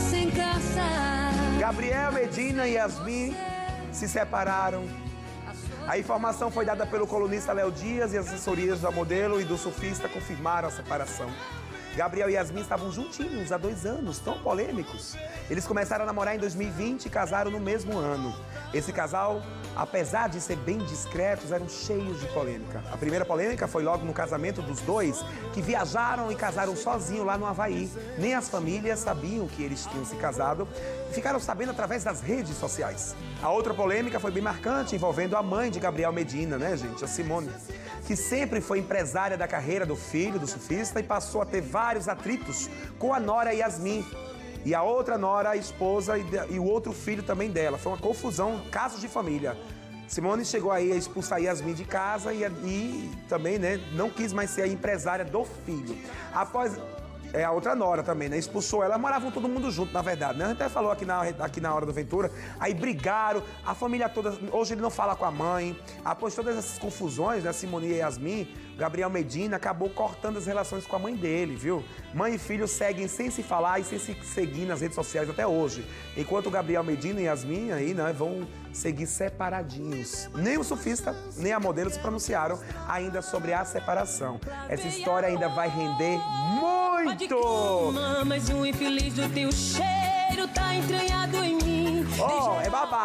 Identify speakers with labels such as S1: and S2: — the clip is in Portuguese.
S1: sem caça.
S2: Gabriel, Medina e Yasmin se separaram. A informação foi dada pelo colunista Léo Dias e as assessorias da modelo e do surfista confirmaram a separação. Gabriel e Yasmin estavam juntinhos há dois anos, tão polêmicos. Eles começaram a namorar em 2020 e casaram no mesmo ano. Esse casal, apesar de ser bem discretos, eram cheios de polêmica. A primeira polêmica foi logo no casamento dos dois, que viajaram e casaram sozinhos lá no Havaí. Nem as famílias sabiam que eles tinham se casado e ficaram sabendo através das redes sociais. A outra polêmica foi bem marcante, envolvendo a mãe de Gabriel Medina, né, gente? A Simone que sempre foi empresária da carreira do filho do surfista e passou a ter vários atritos com a nora Yasmin. E a outra nora, a esposa e, o outro filho também dela. Foi uma confusão, casos de família. Simone chegou aí a expulsar Yasmin de casa e, e também né, não quis mais ser a empresária do filho. Após é a outra nora também, né? Expulsou ela, moravam todo mundo junto, na verdade, né? A gente até falou aqui na, aqui na hora do Ventura, aí brigaram, a família toda, hoje ele não fala com a mãe, após todas essas confusões, né? Simone e Yasmin, Gabriel Medina acabou cortando as relações com a mãe dele, viu? Mãe e filho seguem sem se falar e sem se seguir nas redes sociais até hoje. Enquanto Gabriel Medina e Yasmin aí, né, vão seguir separadinhos. Nem o surfista, nem a modelo se pronunciaram ainda sobre a separação. Essa história ainda vai render muito!
S1: Mas o infeliz do teu cheiro tá entranhado em mim.
S2: Oh, é babado.